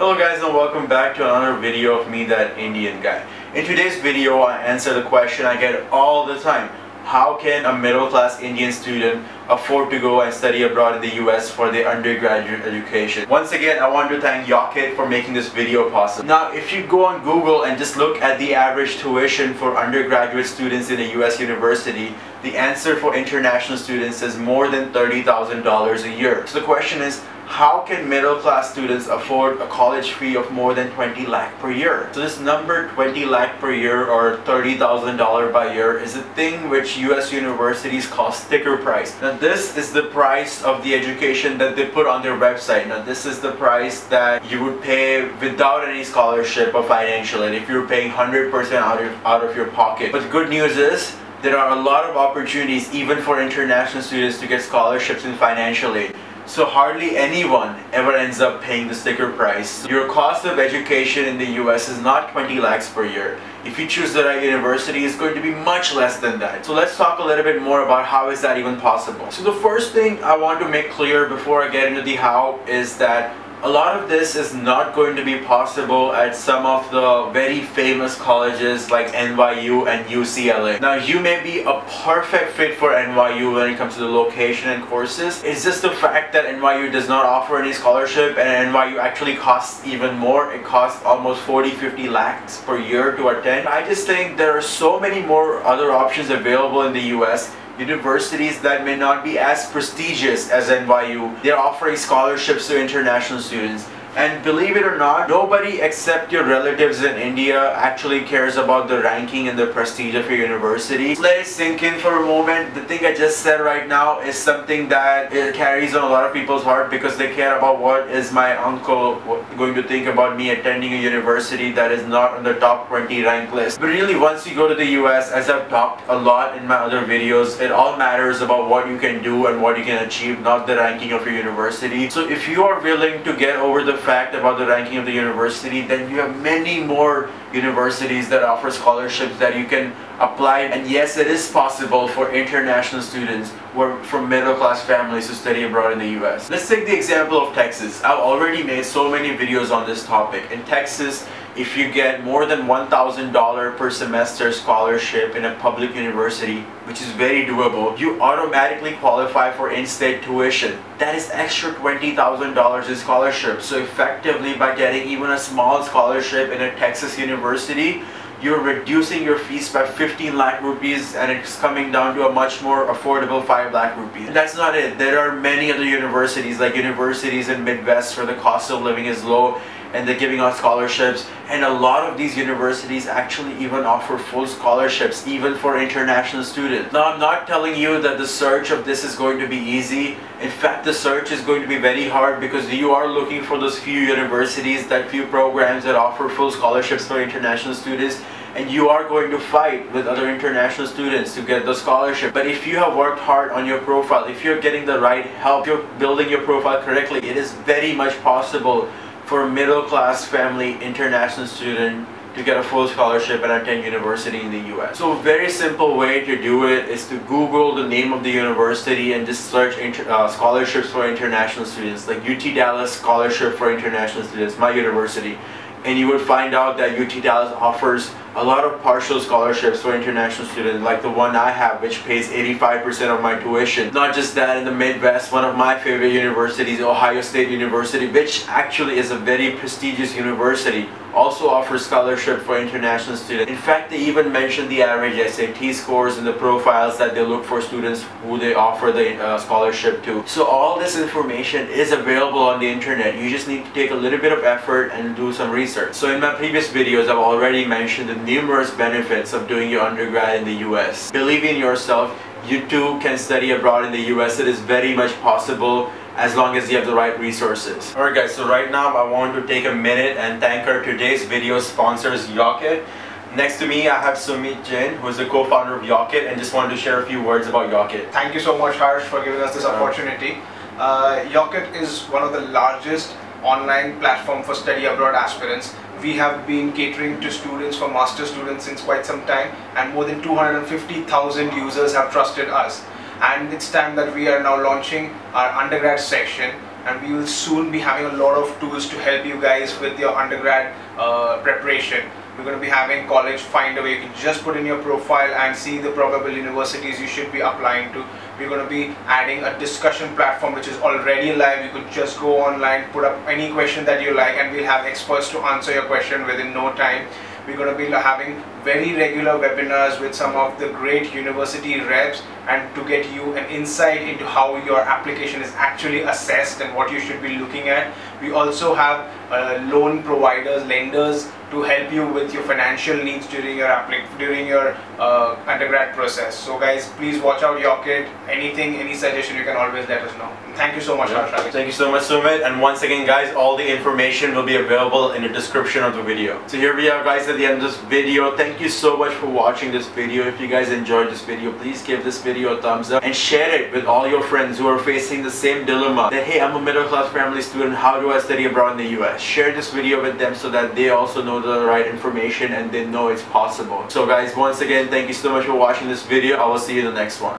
Hello guys and welcome back to another video of me that Indian guy. In today's video I answer the question I get all the time. How can a middle class Indian student afford to go and study abroad in the US for their undergraduate education? Once again I want to thank Yocket for making this video possible. Now if you go on Google and just look at the average tuition for undergraduate students in a US university the answer for international students is more than $30,000 a year. So the question is how can middle class students afford a college fee of more than 20 lakh per year? So this number 20 lakh per year or $30,000 by year is a thing which US universities call sticker price. Now this is the price of the education that they put on their website. Now this is the price that you would pay without any scholarship or financial aid if you're paying 100% out of, out of your pocket. But the good news is there are a lot of opportunities even for international students to get scholarships and financial aid. So hardly anyone ever ends up paying the sticker price. Your cost of education in the US is not 20 lakhs per year. If you choose the right university, it's going to be much less than that. So let's talk a little bit more about how is that even possible. So the first thing I want to make clear before I get into the how is that a lot of this is not going to be possible at some of the very famous colleges like NYU and UCLA. Now you may be a perfect fit for NYU when it comes to the location and courses. It's just the fact that NYU does not offer any scholarship and NYU actually costs even more. It costs almost 40, 50 lakhs per year to attend. I just think there are so many more other options available in the US universities that may not be as prestigious as NYU. They're offering scholarships to international students. And believe it or not, nobody except your relatives in India actually cares about the ranking and the prestige of your university. Let it sink in for a moment. The thing I just said right now is something that carries on a lot of people's heart because they care about what is my uncle going to think about me attending a university that is not on the top 20 rank list. But really once you go to the US, as I've talked a lot in my other videos, it all matters about what you can do and what you can achieve, not the ranking of your university. So if you are willing to get over the fact about the ranking of the university, then you have many more universities that offer scholarships that you can apply. And yes, it is possible for international students who are from middle class families to study abroad in the US. Let's take the example of Texas. I've already made so many videos on this topic. In Texas, if you get more than $1,000 per semester scholarship in a public university, which is very doable, you automatically qualify for in-state tuition. That is extra $20,000 in scholarship. So effectively by getting even a small scholarship in a Texas university, you're reducing your fees by 15 lakh rupees and it's coming down to a much more affordable 5 lakh rupees. And that's not it. There are many other universities like universities in Midwest where the cost of living is low and they're giving out scholarships and a lot of these universities actually even offer full scholarships even for international students. Now I'm not telling you that the search of this is going to be easy. In fact the search is going to be very hard because you are looking for those few universities, that few programs that offer full scholarships for international students and you are going to fight with other international students to get the scholarship. But if you have worked hard on your profile, if you're getting the right help, you're building your profile correctly, it is very much possible for a middle class family international student to get a full scholarship at attend university in the US. So a very simple way to do it is to Google the name of the university and just search uh, scholarships for international students like UT Dallas Scholarship for International Students, my university. And you would find out that UT Dallas offers a lot of partial scholarships for international students like the one I have which pays 85% of my tuition. Not just that in the Midwest, one of my favorite universities, Ohio State University, which actually is a very prestigious university also offers scholarship for international students. In fact, they even mention the average SAT scores in the profiles that they look for students who they offer the uh, scholarship to. So all this information is available on the internet. You just need to take a little bit of effort and do some research. So in my previous videos, I've already mentioned the numerous benefits of doing your undergrad in the US. Believe in yourself, you too can study abroad in the US. It is very much possible as long as you have the right resources. Alright guys, so right now I want to take a minute and thank our today's video sponsors Yocket. Next to me I have Sumit Jain who is the co-founder of Yocket and just wanted to share a few words about Yocket. Thank you so much Harsh for giving us this opportunity. Uh, Yocket is one of the largest online platform for study abroad aspirants. We have been catering to students for master students since quite some time and more than 250,000 users have trusted us and it's time that we are now launching our undergrad section and we will soon be having a lot of tools to help you guys with your undergrad uh, preparation. We're going to be having college finder where you can just put in your profile and see the probable universities you should be applying to. We're going to be adding a discussion platform which is already live. You could just go online, put up any question that you like and we'll have experts to answer your question within no time. We're going to be having very regular webinars with some of the great university reps and to get you an insight into how your application is actually assessed and what you should be looking at. We also have uh, loan providers, lenders to help you with your financial needs during your during your uh, undergrad process. So guys, please watch out Yocket. Anything, any suggestion, you can always let us know. Thank you so much, yeah. Thank you so much, Sumit. And once again, guys, all the information will be available in the description of the video. So here we are, guys, at the end of this video. Thank you so much for watching this video. If you guys enjoyed this video, please give this video a thumbs up and share it with all your friends who are facing the same dilemma that, hey, I'm a middle class family student. How do I study abroad in the US? Share this video with them so that they also know the right information and they know it's possible. So guys, once again, thank you so much for watching this video. I will see you in the next one.